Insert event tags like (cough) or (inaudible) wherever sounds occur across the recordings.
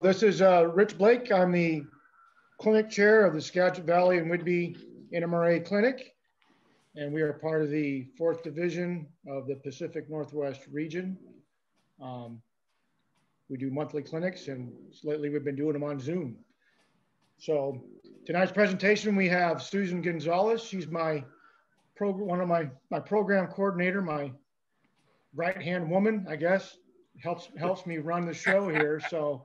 This is uh, Rich Blake. I'm the clinic chair of the Skagit Valley and Whidbey NMRA Clinic, and we are part of the fourth division of the Pacific Northwest region. Um, we do monthly clinics, and lately we've been doing them on Zoom. So tonight's presentation, we have Susan Gonzales. She's my program, one of my my program coordinator, my right hand woman, I guess, helps helps me run the show here. So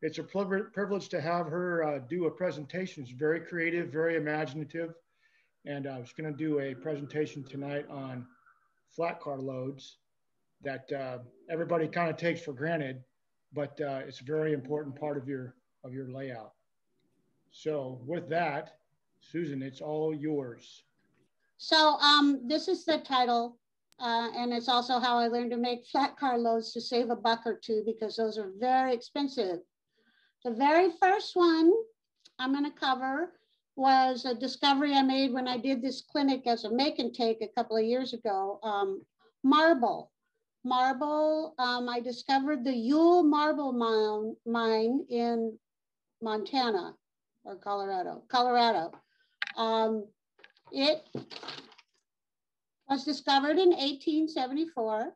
it's a privilege to have her uh, do a presentation. It's very creative, very imaginative. And I was going to do a presentation tonight on flat car loads that uh, everybody kind of takes for granted, but uh, it's a very important part of your, of your layout. So with that, Susan, it's all yours. So um, this is the title, uh, and it's also how I learned to make flat car loads to save a buck or two because those are very expensive. The very first one I'm going to cover was a discovery I made when I did this clinic as a make and take a couple of years ago. Um, marble. Marble, um, I discovered the Yule marble mine, mine in Montana or Colorado, Colorado. Um, it was discovered in 1874.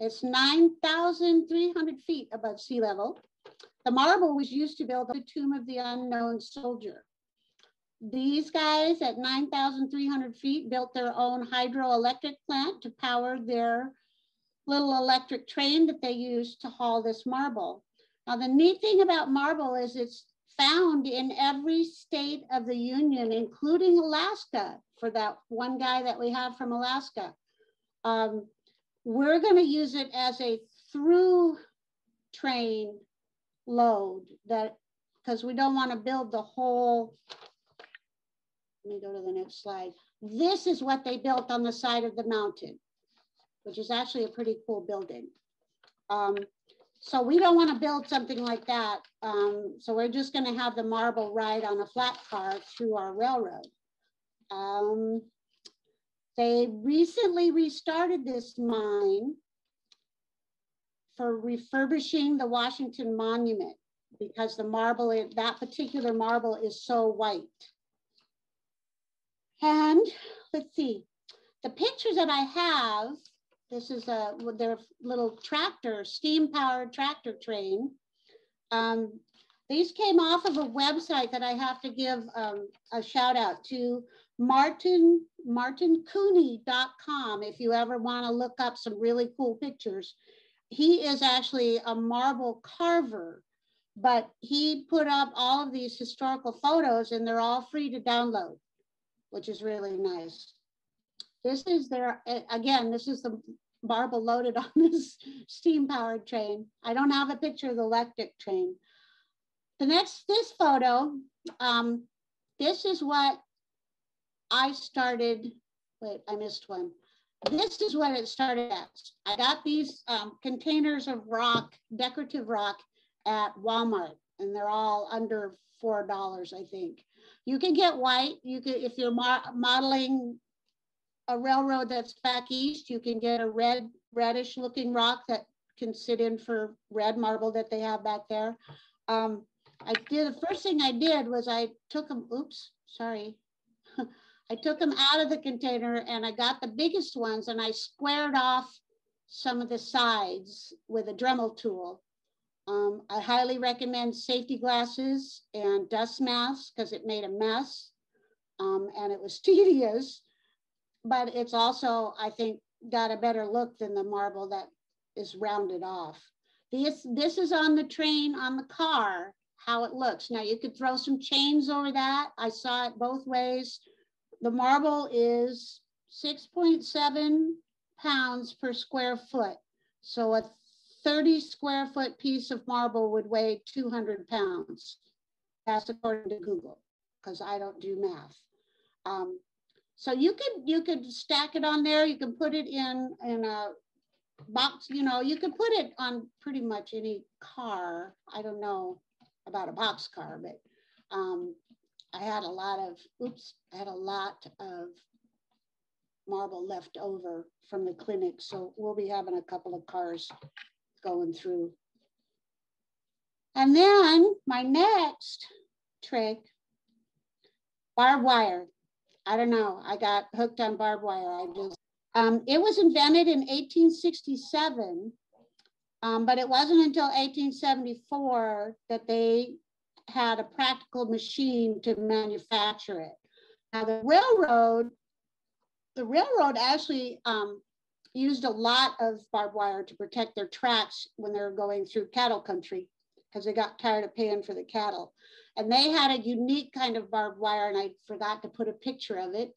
It's 9,300 feet above sea level. The marble was used to build the tomb of the unknown soldier. These guys at 9,300 feet built their own hydroelectric plant to power their little electric train that they used to haul this marble. Now, the neat thing about marble is it's found in every state of the Union, including Alaska, for that one guy that we have from Alaska. Um, we're going to use it as a through train load that, because we don't want to build the whole, let me go to the next slide. This is what they built on the side of the mountain, which is actually a pretty cool building. Um, so we don't want to build something like that. Um, so we're just going to have the marble ride on a flat car through our railroad. Um, they recently restarted this mine for refurbishing the Washington Monument because the marble, that particular marble is so white. And let's see, the pictures that I have, this is a, their little tractor, steam powered tractor train. Um, these came off of a website that I have to give um, a shout out to Martin, martincooney.com if you ever want to look up some really cool pictures he is actually a marble carver, but he put up all of these historical photos and they're all free to download, which is really nice. This is their, again, this is the marble loaded (laughs) on this steam powered train. I don't have a picture of the electric train. The next, this photo, um, this is what I started, wait, I missed one this is what it started as. I got these um, containers of rock, decorative rock at Walmart, and they're all under $4, I think. You can get white. You can, if you're mo modeling a railroad that's back east, you can get a red, reddish looking rock that can sit in for red marble that they have back there. Um, I did, the first thing I did was I took them, oops, sorry. (laughs) I took them out of the container and I got the biggest ones and I squared off some of the sides with a Dremel tool. Um, I highly recommend safety glasses and dust masks because it made a mess um, and it was (laughs) tedious, but it's also, I think, got a better look than the marble that is rounded off. This, this is on the train, on the car, how it looks. Now you could throw some chains over that. I saw it both ways the marble is 6.7 pounds per square foot. So a 30 square foot piece of marble would weigh 200 pounds. That's according to Google, because I don't do math. Um, so you could you could stack it on there. You can put it in in a box. You know, you could put it on pretty much any car. I don't know about a box car, but um, I had a lot of, oops, I had a lot of marble left over from the clinic. So we'll be having a couple of cars going through. And then my next trick, barbed wire. I don't know. I got hooked on barbed wire. I just, um, it was invented in 1867, um, but it wasn't until 1874 that they had a practical machine to manufacture it. Now the railroad, the railroad actually um, used a lot of barbed wire to protect their tracks when they were going through cattle country because they got tired of paying for the cattle. And they had a unique kind of barbed wire, and I forgot to put a picture of it.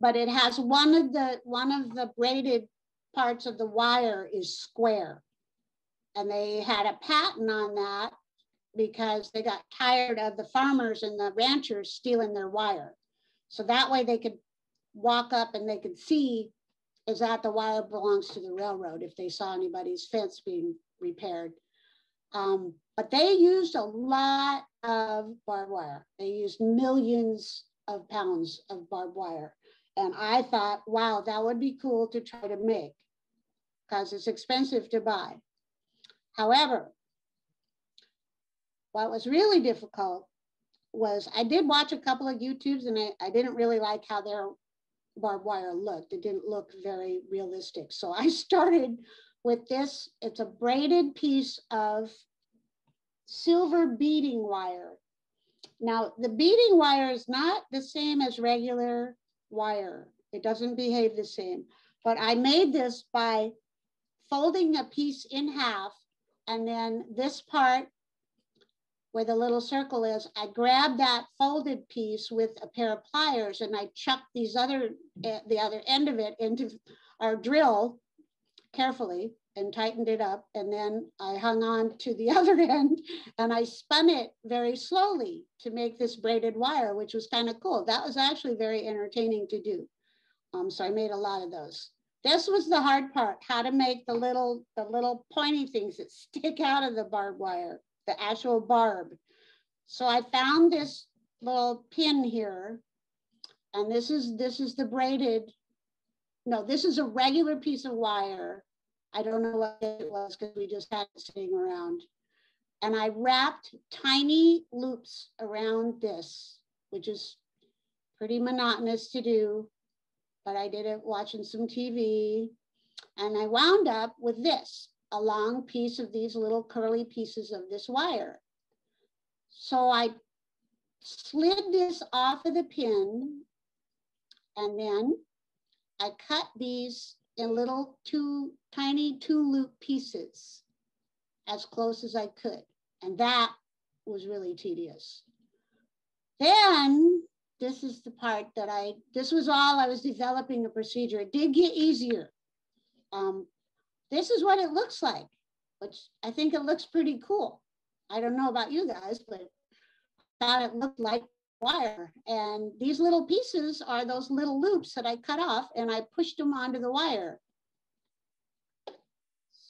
But it has one of the one of the braided parts of the wire is square. And they had a patent on that because they got tired of the farmers and the ranchers stealing their wire. So that way they could walk up and they could see is that the wire belongs to the railroad if they saw anybody's fence being repaired. Um, but they used a lot of barbed wire. They used millions of pounds of barbed wire. And I thought, wow, that would be cool to try to make because it's expensive to buy. However, what was really difficult was I did watch a couple of YouTubes and I, I didn't really like how their barbed wire looked. It didn't look very realistic. So I (laughs) started with this. It's a braided piece of silver beading wire. Now the beading wire is not the same as regular wire. It doesn't behave the same, but I made this by folding a piece in half and then this part where the little circle is, I grabbed that folded piece with a pair of pliers and I chucked these other, eh, the other end of it into our drill carefully and tightened it up. And then I hung on to the (laughs) other end and I spun it very slowly to make this braided wire, which was kind of cool. That was actually very entertaining to do. Um, so I made a lot of those. This was the hard part, how to make the little, the little pointy things that (laughs) stick out of the barbed wire the actual barb. So I found this little pin here, and this is this is the braided. No, this is a regular piece of wire. I don't know what it was because we just had it sitting around. And I wrapped tiny loops around this, which is pretty monotonous to do, but I did it watching some TV. And I wound up with this a long piece of these little curly pieces of this wire. So I slid this off of the pin and then I cut these in little two tiny two loop pieces as close as I could. And that was really tedious. Then this is the part that I, this was all I was developing a procedure. It did get easier. Um, this is what it looks like, which I think it looks pretty cool. I don't know about you guys, but I thought it looked like wire. And these little pieces are those little loops that I cut off and I pushed them onto the wire.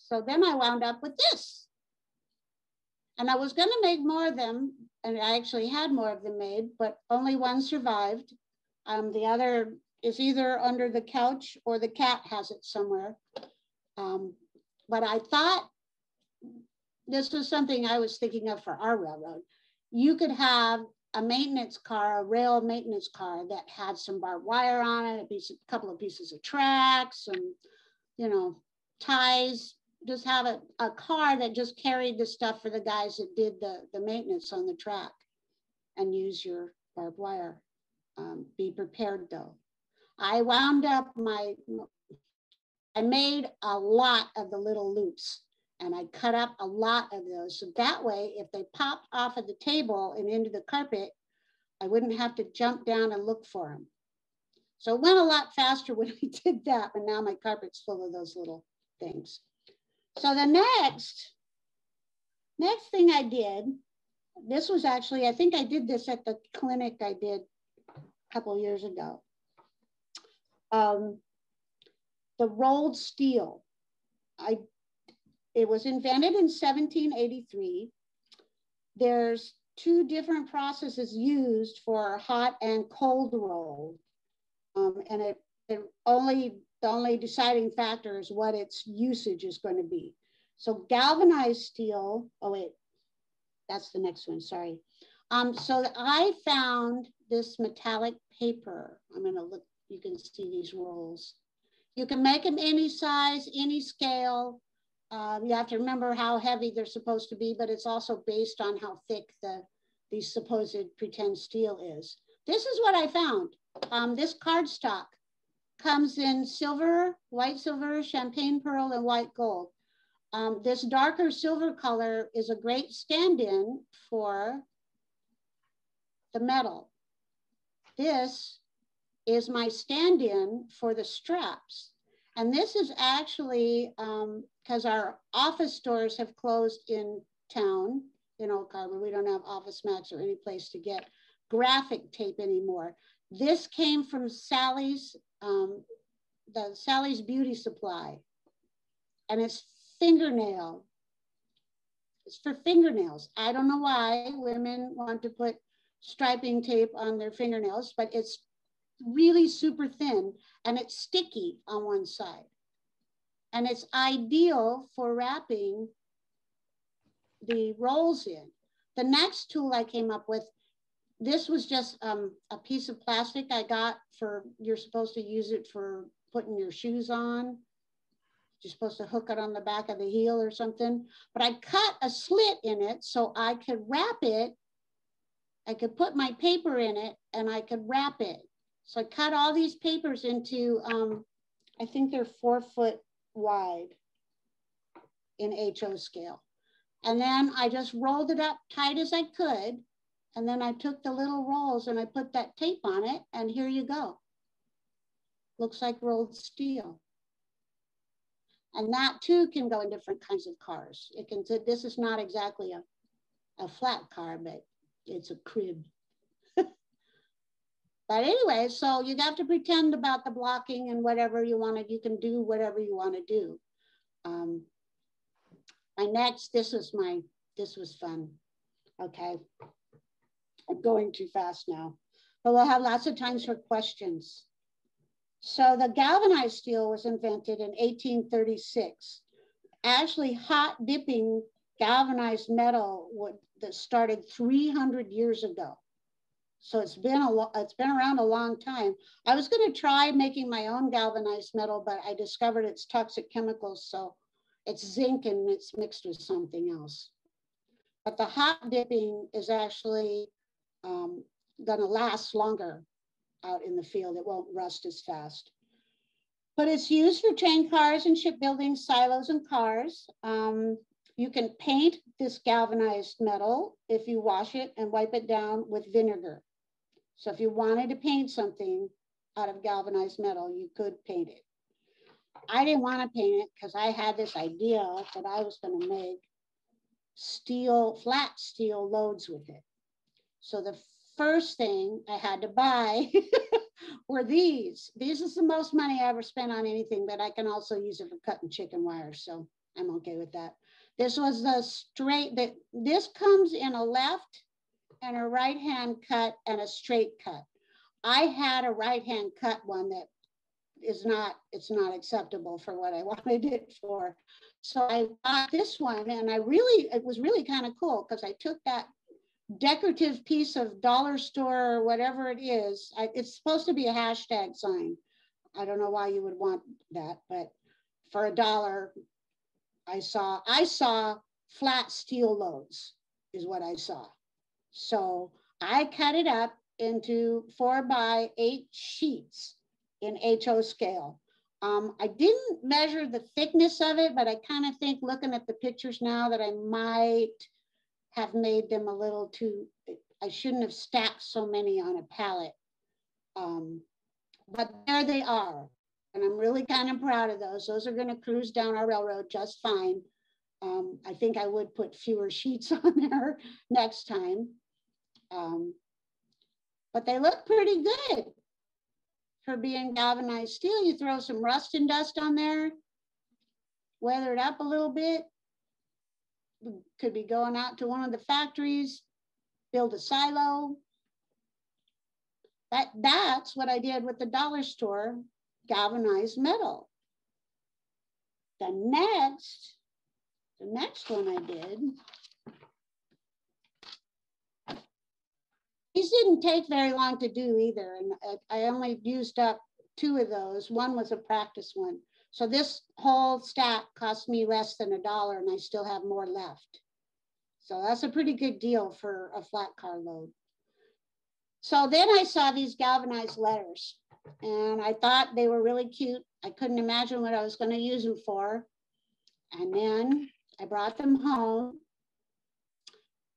So then I wound up with this. And I was gonna make more of them, and I actually had more of them made, but only one survived. Um, the other is either under the couch or the cat has it somewhere. Um, but I thought this was something I was thinking of for our railroad. You could have a maintenance car, a rail maintenance car that had some barbed wire on it, a, piece, a couple of pieces of track, some, you know, ties. Just have a, a car that just carried the stuff for the guys that did the, the maintenance on the track and use your barbed wire. Um, be prepared though. I wound up my I made a lot of the little loops and I cut up a lot of those. So that way, if they popped off of the table and into the carpet, I wouldn't have to jump down and look for them. So it went a lot faster (laughs) when we did that, but now my carpet's full of those little things. So the next, next thing I did, this was actually, I think I did this at the clinic I did a couple years ago. Um, the rolled steel. I, it was invented in 1783. There's two different processes used for hot and cold roll. Um, and it, it only, the only deciding factor is what its usage is going to be. So galvanized steel, oh wait, that's the next one, sorry. Um, so I found this metallic paper. I'm gonna look, you can see these rolls. You can make them any size, any scale. Um, you have to remember how heavy they're supposed to be, but it's also based on how thick the, the supposed pretend steel is. This is what I found. Um, this cardstock comes in silver, white silver, champagne pearl, and white gold. Um, this darker silver color is a great stand-in for the metal. This is my stand-in for the straps. And this is actually because um, our office stores have closed in town in Oak Harbor. We don't have Office Max or any place to get graphic tape anymore. This came from Sally's, um, the Sally's Beauty Supply. And it's fingernail. It's for fingernails. I don't know why women want to put striping tape on their fingernails, but it's really super thin and it's sticky on one side. And it's ideal for wrapping the rolls in. The next tool I came up with, this was just um, a piece of plastic I got for, you're supposed to use it for putting your shoes on. You're supposed to hook it on the back of the heel or something. But I cut a slit in it so I could wrap it. I could put my paper in it and I could wrap it. So I cut all these papers into, um, I think they're four foot wide in HO scale. And then I just rolled it up tight as I could. And then I took the little rolls and I put that tape on it and here you go. Looks like rolled steel. And that too can go in different kinds of cars. It can, this is not exactly a, a flat car, but it's a crib. But anyway, so you have to pretend about the blocking and whatever you want to, you can do whatever you want to do. Um, my next, this was my, this was fun. Okay. I'm going too fast now, but we'll have lots of times for questions. So the galvanized steel was invented in 1836. Actually, hot dipping galvanized metal would, that started 300 years ago. So it's been a it's been around a long time. I was going to try making my own galvanized metal, but I discovered it's toxic chemicals, so it's zinc and it's mixed with something else. But the hot dipping is actually um, going to last longer out in the field. It won't rust as fast. But it's used for train cars and shipbuilding, silos and cars. Um, you can paint this galvanized metal if you wash it and wipe it down with vinegar. So if you wanted to paint something out of galvanized metal, you could paint it. I didn't want to paint it because I had this idea that I was going to make steel, flat steel loads with it. So the first thing I had to buy (laughs) were these. These is the most money I ever spent on anything, but I can also use it for cutting chicken wire. So I'm okay with that. This was the straight, that this comes in a left and a right hand cut and a straight cut. I had a right hand cut one that is not, it's not acceptable for what I (laughs) wanted it for. So I got this one and I really, it was really kind of cool because I took that decorative piece of dollar store or whatever it is. I, it's supposed to be a hashtag sign. I don't know why you would want that, but for a dollar, I saw, I saw flat steel loads is what I saw. So I cut it up into four by eight sheets in HO scale. Um, I didn't measure the thickness of it, but I kind of think looking at the pictures now that I might have made them a little too, I shouldn't have stacked so many on a pallet. Um, but there they are. And I'm really kind of proud of those. Those are going to cruise down our railroad just fine. Um, I think I would put fewer sheets (laughs) on there next time. Um, but they look pretty good for being galvanized steel. You throw some rust and dust on there, weather it up a little bit. Could be going out to one of the factories, build a silo. That, that's what I did with the dollar store galvanized metal. The next The next one I did, these didn't take very long to do either. And I only used up two of those. One was a practice one. So this whole stack cost me less than a dollar and I still have more left. So that's a pretty good deal for a flat car load. So then I saw these galvanized letters and I thought they were really cute. I couldn't imagine what I was going to use them for. And then I brought them home.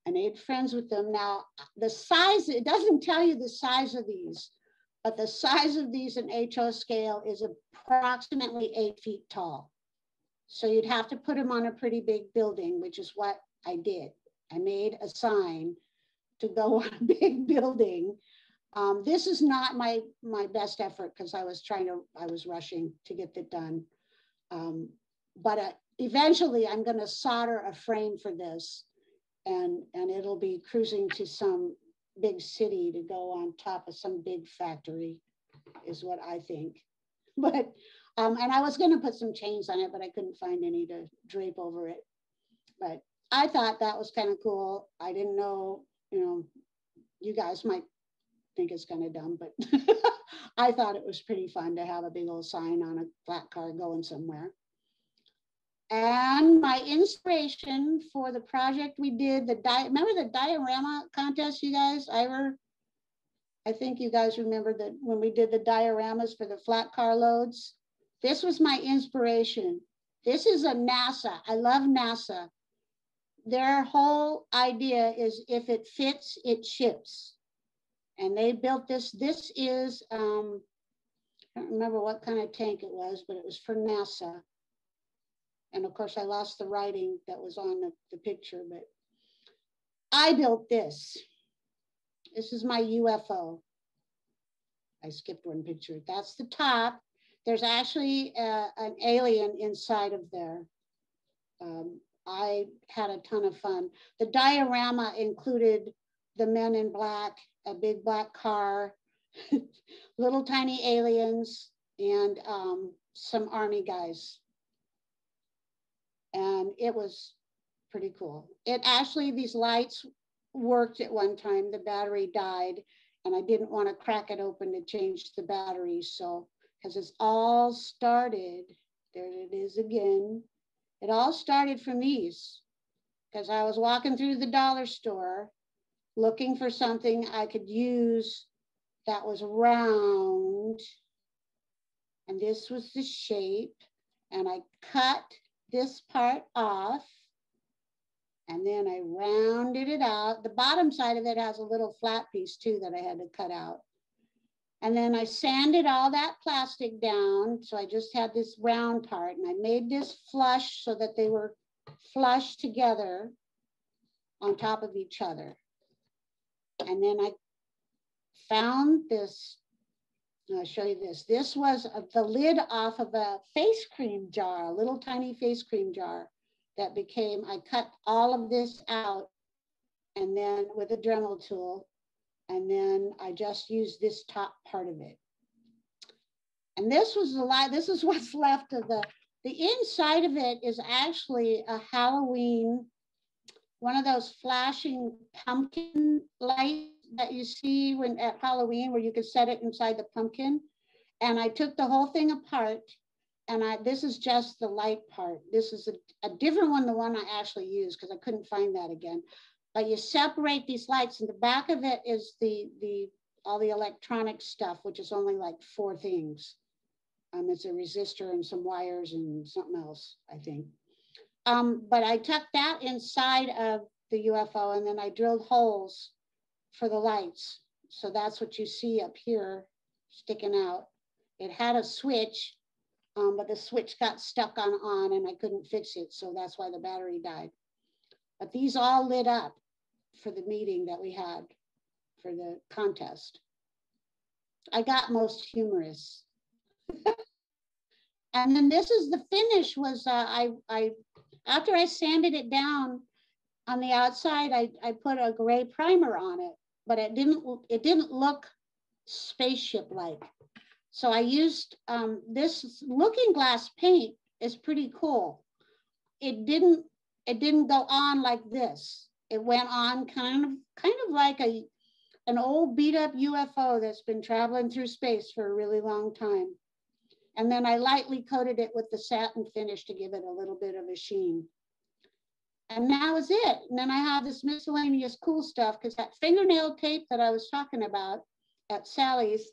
I made friends with them. Now, the size, it doesn't tell you the size of these, but the size of these in HO scale is approximately eight feet tall. So you'd have to put them on a pretty big building, which is what I did. I made a sign to go (laughs) on a big building. Um, this is not my my best effort because I was trying to I was rushing to get it done. Um, but uh, eventually, I'm going to solder a frame for this, and and it'll be cruising to some big city to go on top of some big factory, is what I think. (laughs) But um, and I was going to put some chains on it, but I couldn't find any to drape over it. But I thought that was kind of cool. I didn't know you know, you guys might think it's kind of dumb, but (laughs) I thought it was pretty fun to have a big old sign on a flat car going somewhere. And my inspiration for the project we did, the di remember the diorama contest, you guys? I were, I think you guys remember that when we did the dioramas for the flat car loads. This was my inspiration. This is a NASA. I love NASA their whole idea is if it fits, it ships. And they built this. This is, um, I don't remember what kind of tank it was, but it was for NASA. And of course, I lost the writing that was on the, the picture, but I built this. This is my UFO. I skipped one picture. That's the top. There's actually uh, an alien inside of there. Um, I had a ton of fun. The diorama included the men in black, a big black car, (laughs) little tiny aliens, and um, some army guys. And it was pretty cool. It actually, these lights worked at one time. The battery died, and I didn't want to crack it open to change the battery. So, because it's all started, there it is again. It all started from these because I was walking through the dollar store looking for something I could use that was round. And this was the shape. And I cut this part off. And then I rounded it out. The bottom side of it has a little flat piece too that I had to cut out. And then I sanded all that plastic down. So I just had this round part and I made this flush so that they were flush together on top of each other. And then I found this, I'll show you this. This was a, the lid off of a face cream jar, a little tiny face cream jar that became, I cut all of this out and then with a Dremel tool and then I just used this top part of it. And this was the light, this is (laughs) what's left of the, the inside of it is actually a Halloween, one of those flashing pumpkin lights that you see when at Halloween where you could set it inside the pumpkin. And I took the whole thing apart and I, this is just the light part. This is a, a different one, the one I actually used because I couldn't find that again but you separate these lights and the back of it is the, the all the electronic stuff, which is only like four things. Um, it's a resistor and some wires and something else, I think. Um, but I tucked that inside of the UFO and then I drilled holes for the lights. So that's what you see up here sticking out. It had a switch, um, but the switch got stuck on on and I couldn't fix it. So that's why the battery died. But these all lit up for the meeting that we had for the contest. I got most humorous. (laughs) and then this is the finish was uh, I, I, after I sanded it down on the outside, I, I put a gray primer on it, but it didn't, it didn't look spaceship-like. So I used um, this looking glass paint is pretty cool. It didn't it didn't go on like this. It went on kind of kind of like a an old beat up UFO that's been traveling through space for a really long time. And then I lightly coated it with the satin finish to give it a little bit of a sheen. And that was it. And then I have this miscellaneous cool stuff because that fingernail tape that I was talking about at Sally's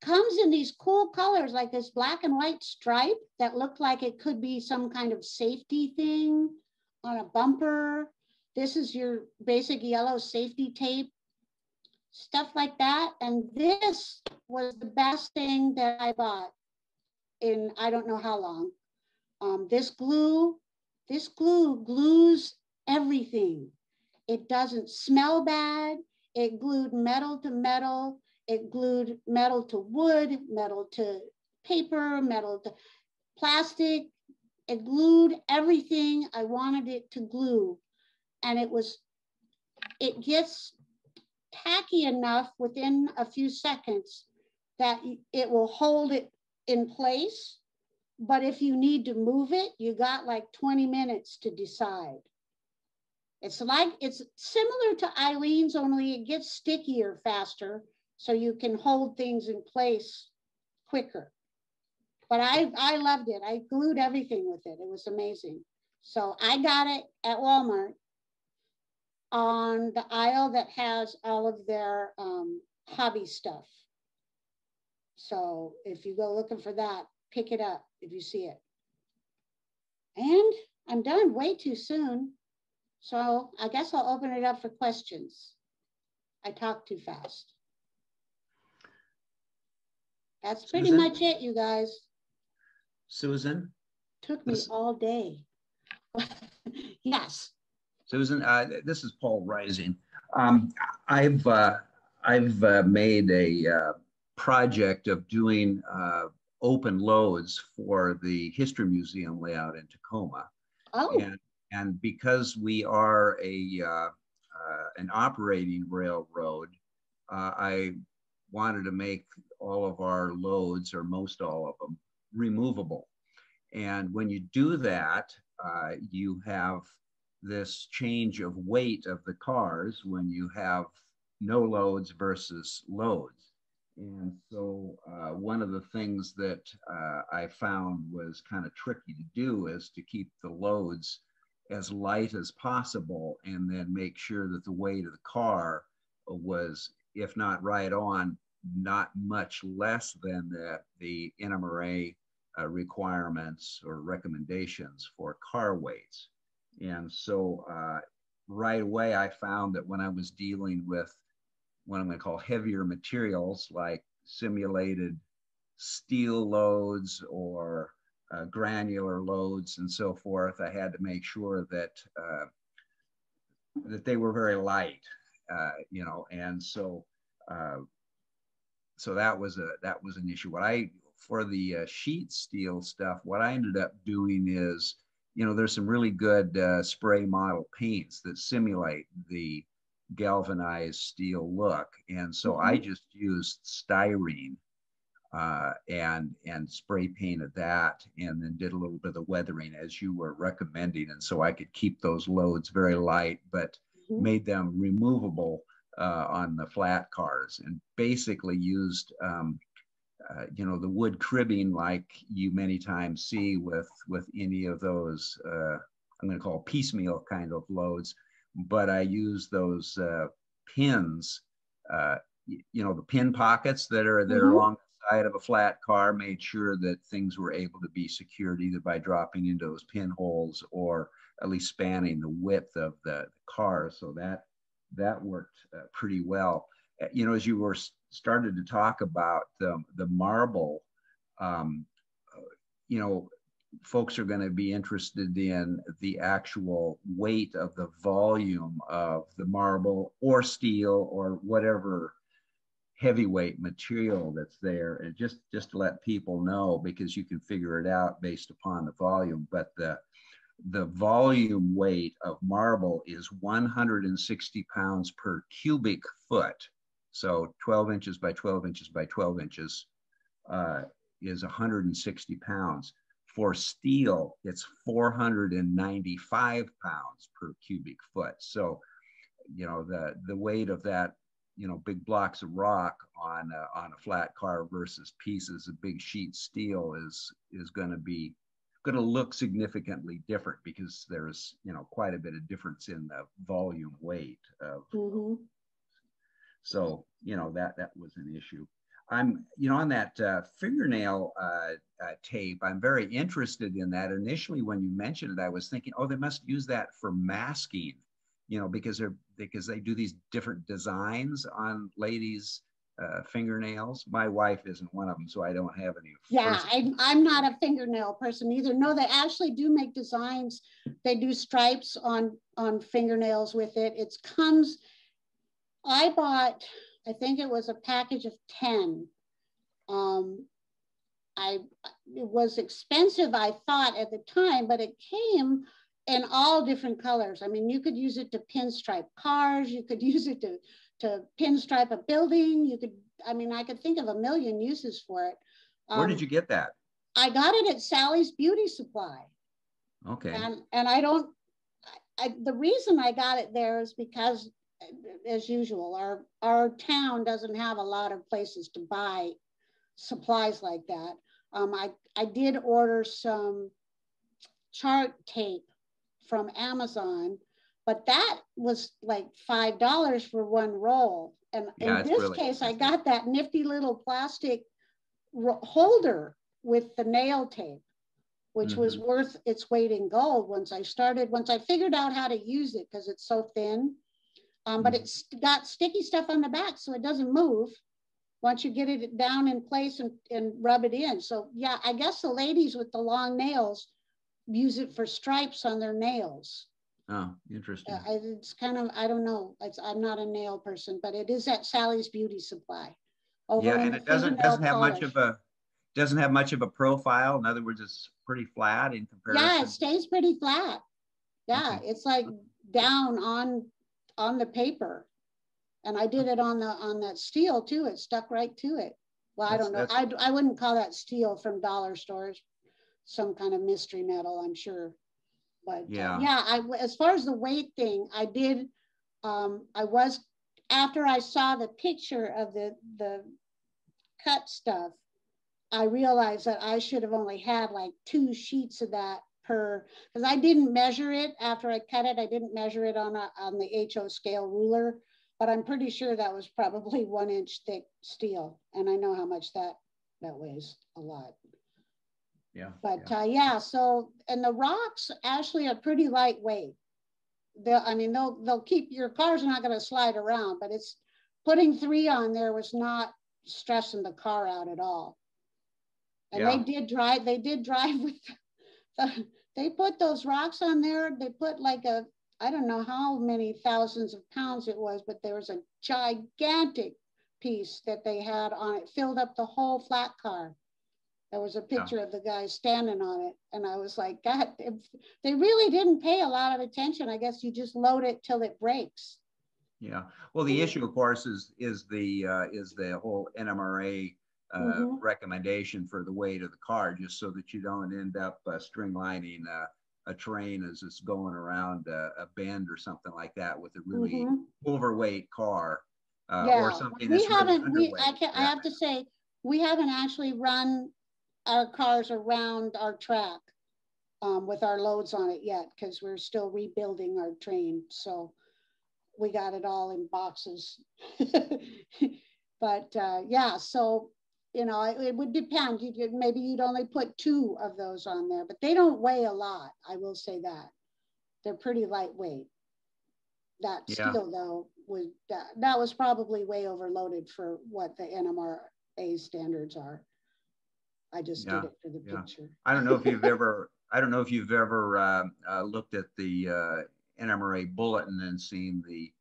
comes in these cool colors like this black and white stripe that looked like it could be some kind of safety thing on a bumper this is your basic yellow safety tape, stuff like that. And this was the best thing that I bought in I don't know how long. Um, this glue, this glue glues everything. It doesn't smell bad. It glued metal to metal. It glued metal to wood, metal to paper, metal to plastic. It glued everything I wanted it to glue and it was, it gets tacky enough within a few seconds that it will hold it in place. But if you need to move it, you got like 20 minutes to decide. It's like, it's similar to Aleene's, only it gets stickier faster so you can hold things in place quicker. But I, I loved it. I glued everything with it. It was amazing. So I got it at Walmart on the aisle that has all of their um, hobby stuff. So if you go looking for that, pick it up if you see it. And I'm done way too soon. So I guess I'll open it up for questions. I talk too fast. That's pretty Susan? much it, you guys. Susan? Took me this... all day. (laughs) yes. Susan, uh, this is Paul Rising. Um, I've uh, I've uh, made a uh, project of doing uh, open loads for the History Museum layout in Tacoma. Oh. And, and because we are a uh, uh an operating railroad, uh, I wanted to make all of our loads, or most all of them, removable. And when you do that, uh, you have this change of weight of the cars when you have no loads versus loads. And so uh, one of the things that uh, I found was kind of tricky to do is to keep the loads as light as possible and then make sure that the weight of the car was, if not right on, not much less than the, the NMRA uh, requirements or recommendations for car weights. And so uh, right away, I found that when I was dealing with what I'm going to call heavier materials like simulated steel loads or uh, granular loads and so forth, I had to make sure that uh, that they were very light, uh, you know, and so uh, so that was a that was an issue. What I for the uh, sheet steel stuff, what I ended up doing is you know, there's some really good uh, spray model paints that simulate the galvanized steel look. And so mm-hmm. I just used styrene uh, and and spray painted that and then did a little bit of weathering as you were recommending. And so I could keep those loads very light, but mm-hmm. made them removable uh, on the flat cars and basically used um, uh, you know, the wood cribbing like you many times see with, with any of those, uh, I'm going to call piecemeal kind of loads, but I use those uh, pins, uh, you know, the pin pockets that are, that mm-hmm. are along the side of a flat car made sure that things were able to be secured either by dropping into those pinholes or at least spanning the width of the car. So that, that worked uh, pretty well. Uh, you know, as you were started to talk about the, the marble, um, you know, folks are going to be interested in the actual weight of the volume of the marble or steel or whatever heavyweight material that's there and just just to let people know because you can figure it out based upon the volume but the the volume weight of marble is 160 pounds per cubic foot so 12 inches by 12 inches by 12 inches uh, is 160 pounds. For steel, it's 495 pounds per cubic foot. So, you know, the, the weight of that, you know, big blocks of rock on a, on a flat car versus pieces of big sheet steel is, is going to be going to look significantly different because there's you know quite a bit of difference in the volume weight of Mhm. so you know that that was an issue i'm you know on that uh, fingernail uh, uh, tape i'm very interested in that initially when you mentioned it i was thinking oh they must use that for masking you know because they're because they do these different designs on ladies uh, fingernails my wife isn't one of them so i don't have any Yeah, I'm, I'm not a fingernail person either. No, they actually do make designs. They do stripes on, on fingernails with it. It comes, I bought, I think it was a package of 10. Um, I, it was expensive, I thought at the time, but it came in all different colors. I mean, you could use it to pinstripe cars, you could (laughs) use it to, to pinstripe a building. You could, I mean, I could think of a million uses for it. where Um, did you get that I got it at Sally's Beauty Supply. okay And, and I don't, I, the reason I got it there is because, as usual, our, our town doesn't have a lot of places to buy supplies like that. Um, I, I did order some chart tape from Amazon, but that was like five dollars for one roll. And Yeah, in this really case, I got that nifty little plastic ro- holder with the nail tape, which was Mm-hmm. worth its weight in gold once I started, once I figured out how to use it because it's so thin. Um, but Mhm. it's got sticky stuff on the back so it doesn't move once you get it down in place and, and rub it in. So yeah, I guess the ladies with the long nails use it for stripes on their nails. oh interesting Uh, it's kind of, I don't know, it's, I'm not a nail person, but it is at Sally's Beauty Supply. Yeah, and it doesn't, doesn't have much of a, doesn't have much of a profile. In other words, it's pretty flat in comparison. Yeah, it stays pretty flat. Yeah, Okay. it's like down on, on the paper. And I did it on the, on that steel too. It stuck right to it. Well, I don't know. I, I wouldn't call that steel from dollar stores. Some kind of mystery metal, I'm sure. But uh, Yeah. yeah, I, as far as the weight thing, I did, um, I was, after I saw the picture of the, the cut stuff, I realized that I should have only had like two sheets of that per, because I didn't measure it after I cut it. I didn't measure it on a, on the HO scale ruler, but I'm pretty sure that was probably one inch thick steel. And I know how much that, that weighs a lot. Yeah. But yeah. uh, yeah, so, and the rocks actually are pretty lightweight. They'll, I mean, they'll, they'll keep, your car's not gonna slide around, but it's, putting three on there was not stressing the car out at all. And Yeah. they did drive, they did drive (laughs) with, the- they put those rocks on there, they put like a, I don't know how many thousands of pounds it was, but there was a gigantic piece that they had on it, filled up the whole flat car. There was a Yeah. picture of the guy standing on it, and I was like, God, if they really didn't pay a lot of attention. I guess you just load it till it breaks. Yeah. Well, the issue, of course, is, is the, uh, is the whole NMRA uh, Mhm. recommendation for the weight of the car, just so that you don't end up uh, string lining uh, a train as it's going around a, a bend or something like that with a really Mhm. overweight car. Uh, Yeah, or something we that's really haven't, we, I can, I have to say, we haven't actually run our cars around our track um, with our loads on it yet, because we're still rebuilding our train, so we got it all in boxes. (laughs) But, uh, yeah, so, you know, it, it would depend, you could, maybe you'd only put two of those on there, but they don't weigh a lot, I will say that. They're pretty lightweight. That Yeah. steel though, was, that, that was probably way overloaded for what the NMRA standards are. I just Yeah, did it for the yeah. picture. I don't know if you've (laughs) ever, I don't know if you've ever uh, uh, looked at the uh, NMRA bulletin and seen the,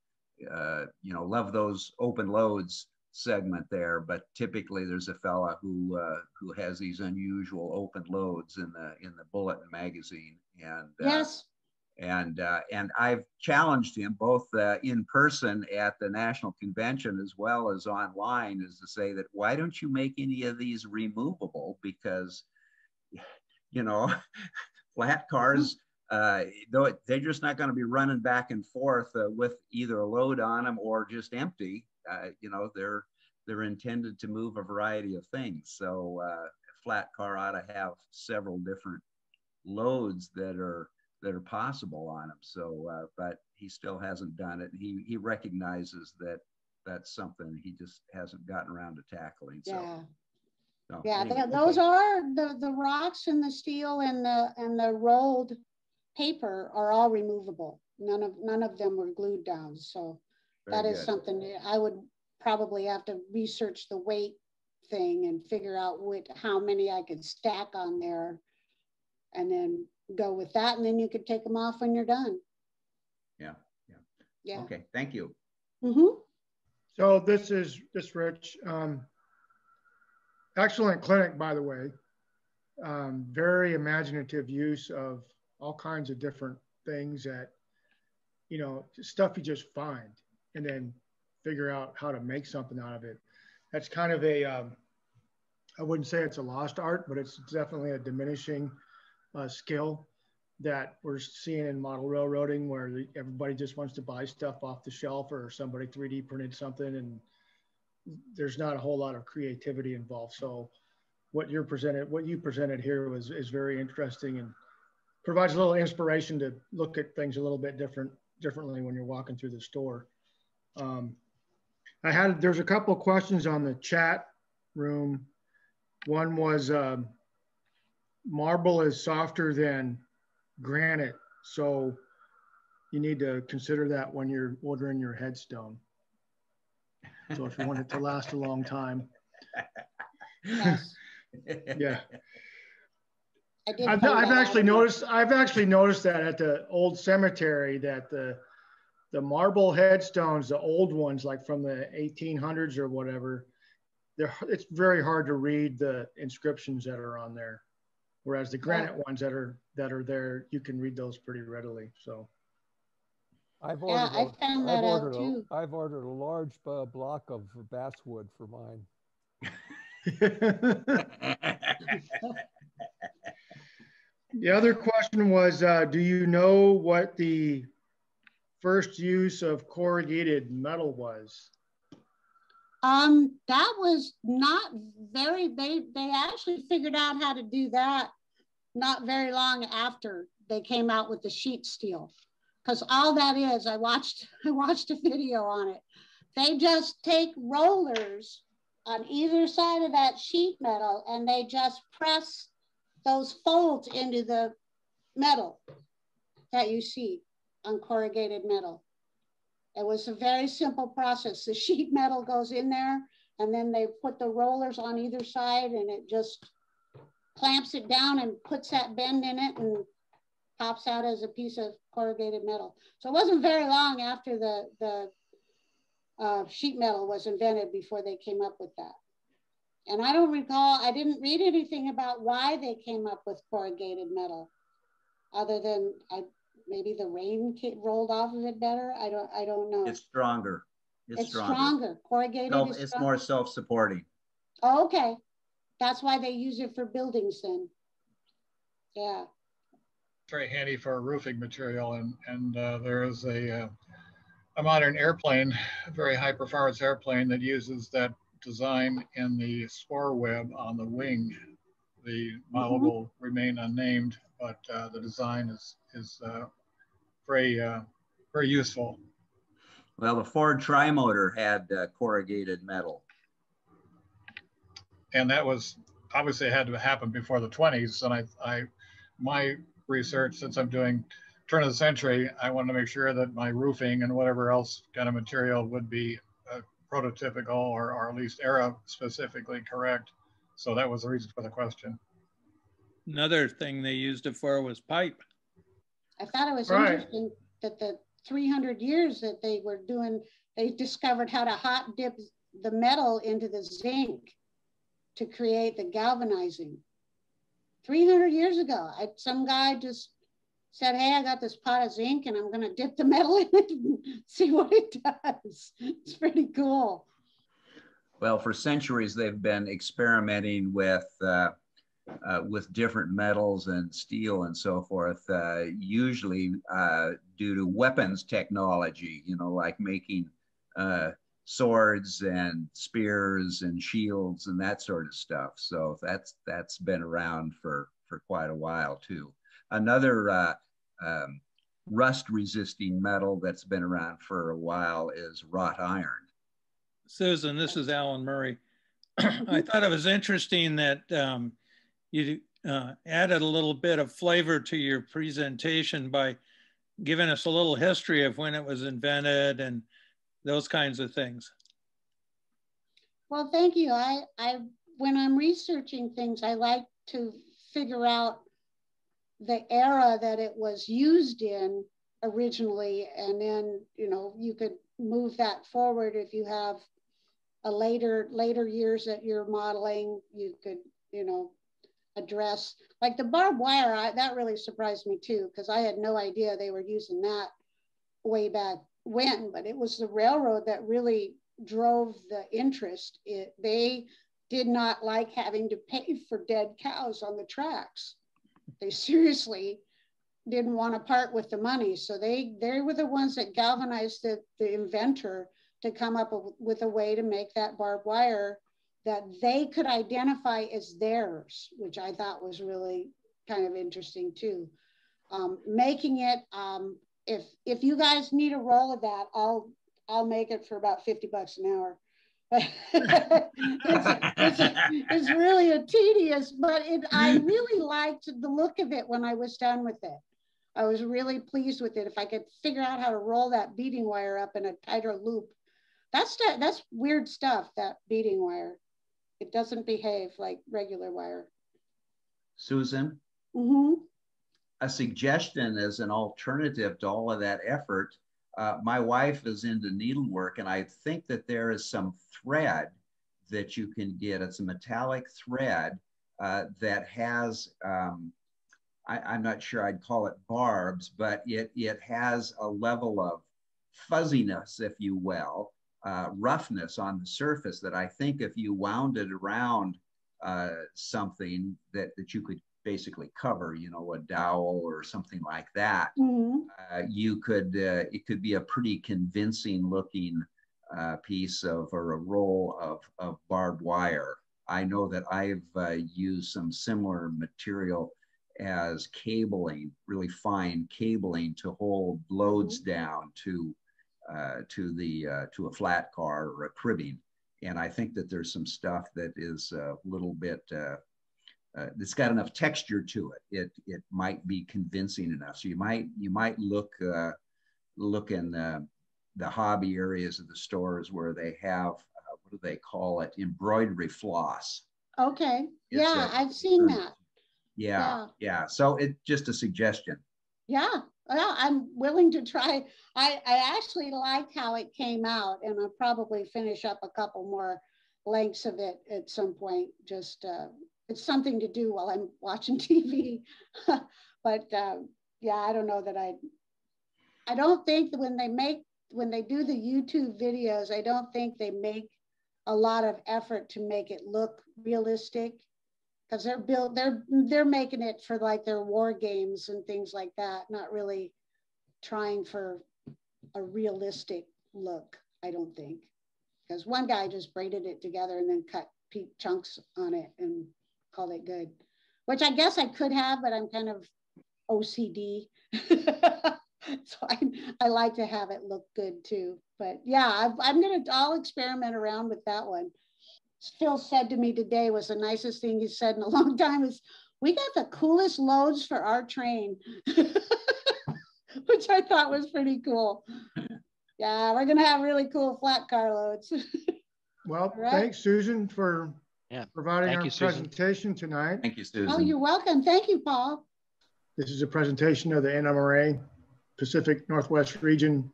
uh, you know, love those open loads segment there, but typically there's a fella who uh, who has these unusual open loads in the in the bulletin magazine, and uh, Yes, and uh, and I've challenged him both uh, in person at the national convention as well as online, is to say that why don't you make any of these removable? Because you know, (laughs) flat cars, uh, though they're just not going to be running back and forth uh, with either a load on them or just empty. Uh, you know, they're they're intended to move a variety of things. So uh, a flat car ought to have several different loads that are that are possible on them. So, uh, but he still hasn't done it. He he recognizes that that's something he just hasn't gotten around to tackling. So. Yeah. So, Yeah, anyway, tho- those okay. are the, the rocks and the steel and the, and the rolled paper are all removable. None of, none of them were glued down. So Very that is good. something I would probably have to research the weight thing and figure out what, how many I could stack on there. And then go with that. And then you could take them off when you're done. Yeah, yeah. Yeah. Okay, thank you. Mm-hmm. So this is, this Rich, um, excellent clinic, by the way. Um, very imaginative use of all kinds of different things that, you know, stuff you just find and then figure out how to make something out of it. That's kind of a, um, I wouldn't say it's a lost art, but it's definitely a diminishing uh, skill that we're seeing in model railroading where everybody just wants to buy stuff off the shelf or somebody 3D printed something and there's not a whole lot of creativity involved. So what you're presented, what you presented here was is very interesting and provides a little inspiration to look at things a little bit different differently when you're walking through the store. Um, I had there's a couple of questions on the chat room. One was um, marble is softer than granite, so you need to consider that when you're ordering your headstone. So if you want it to last a long time, Yes. (laughs) yeah. I I've, I've actually noticed, I've actually noticed that at the old cemetery that the, the marble headstones, the old ones, like from the 1800s or whatever, they're, it's very hard to read the inscriptions that are on there. Whereas the granite ones that are, that are there, you can read those pretty readily. So, I've Yeah, ordered, I a- found I've that out ordered, too. a, I've ordered a large uh, block of basswood for mine. (laughs) the other question was, uh, do you know what the first use of corrugated metal was? Um, that was not very, they, they actually figured out how to do that not very long after they came out with the sheet steel. Cause all that is, I watched, (laughs) I watched a video on it. They just take rollers on either side of that sheet metal and they just press those folds into the metal that you see on corrugated metal. It was a very simple process. The sheet metal goes in there and then they put the rollers on either side and it just clamps it down and puts that bend in it and pops out as a piece of corrugated metal. So it wasn't very long after the, the uh, sheet metal was invented before they came up with that. And I don't recall, I didn't read anything about why they came up with corrugated metal other than I, maybe the rain ca- rolled off of it better. I don't, I don't know. It's stronger. It's, It's stronger. stronger. Corrugated Self- is it's strong- more self-supporting. Oh, okay. That's why they use it for buildings then. Yeah. very handy for a roofing material and and uh, there is a uh, a modern airplane a very high performance airplane that uses that design in the spar web on the wing the model Mhm. will remain unnamed but uh, the design is is uh, very uh, very useful. Well, the Ford Trimotor had uh, corrugated metal. and that was obviously it had to happen before the 20s and i i my research since i'm doing turn of the century i wanted to make sure that my roofing and whatever else kind of material would be uh, prototypical or, or at least era specifically correct. So that was the reason for the question Another thing they used it for was pipe. I thought it was Right. interesting that the 300 years that they were doing, they discovered how to hot dip the metal into the zinc to create the galvanizing. 300 years ago, I, some guy just said, Hey, I got this pot of zinc and I'm going to dip the (laughs) metal in it and see what it does. It's pretty cool. Well, for centuries, they've been experimenting with uh, uh, with different metals and steel and so forth, uh, usually uh, due to weapons technology, you know, like making uh, swords and spears and shields and that sort of stuff. So that's that's been around for for quite a while too. Another uh, um, rust resisting metal that's been around for a while is wrought iron. Susan, this is Alan Murray. (clears throat) I thought it was interesting that um, you uh, added a little bit of flavor to your presentation by giving us a little history of when it was invented and those kinds of things. Well, thank you. I, I, when I'm researching things, I like to figure out the era that it was used in originally, and then you know you could move that forward if you have a later later years that you're modeling. You could you know address like the barbed wire. I, that really surprised me too because I had no idea they were using that way back when. But it was the railroad that really drove the interest. It, they did not like having to pay for dead cows on the tracks. They seriously didn't want to part with the money. So they, they were the ones that galvanized the, the inventor to come up with a way to make that barbed wire that they could identify as theirs, which I thought was really kind of interesting too. Um, making it, um, if if you guys need a roll of that, I'll I'll make it for about 50 bucks an hour. (laughs) it's, it's, it's, really a tedious, but it, I really liked the look of it when I was done with it. I was really pleased with it. If I could figure out how to roll that beading wire up in a tighter loop, that's that's weird stuff. That beading wire, it doesn't behave like regular wire. Susan, mm-hmm. a suggestion as an alternative to all of that effort uh, my wife is into needlework, and I think that there is some thread that you can get. It's a metallic thread uh, that has, um, I, am not sure I'd call it barbs, but it, it has a level of fuzziness, if you will, uh, roughness on the surface that I think if you wound it around uh, something that, that you could basically cover, you know, a dowel or something like that, mm-hmm. uh, you could, uh, it could be a pretty convincing looking uh, piece of or a roll of, of barbed wire. I know that I've uh, used some similar material as cabling, really fine cabling to hold loads mm-hmm. down to to the uh, to a flat car or a cribbing. And I think that there's some stuff that is a little bit uh, it's got enough texture to it. It it might be convincing enough. So you might you might look uh, look in the, the hobby areas of the stores where they have uh, what do they call it embroidery floss. Okay. It's yeah, i have seen that. Yeah, yeah, yeah. So it just a suggestion. Yeah. Well, I'm willing to try. I, I actually like how it came out, and I'll probably finish up a couple more lengths of it at some point, just uh, it's something to do while I'm watching (laughs) TV. (laughs) but uh, yeah, I don't know that I. I don't think that when they make when they do the YouTube videos, I don't think they make a lot of effort to make it look realistic because they're built they're they're making it for like their war games and things like that, not really trying for a realistic look. I don't think because one guy just braided it together and then cut chunks on it and called it good, which I guess I could have, but I'm kind of OCD. (laughs) so I, I like to have it look good too. But yeah, i am to, I'll experiment around with that one. Phil said to me today was the nicest thing he said in a (laughs) long time is, we got the coolest loads for our train, (laughs) which I thought was pretty cool. Yeah, we're going to have really cool flat car loads. (laughs) well, right? thanks, Susan, for yeah. providing Thank our you, Susan. presentation tonight. Thank you, Susan. Oh, you're welcome. Thank you, Paul. This is a presentation of the NMRA Pacific Northwest Region,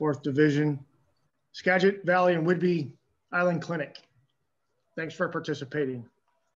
4th Division, Skagit Valley and Whidbey Island Clinic. Thanks for participating.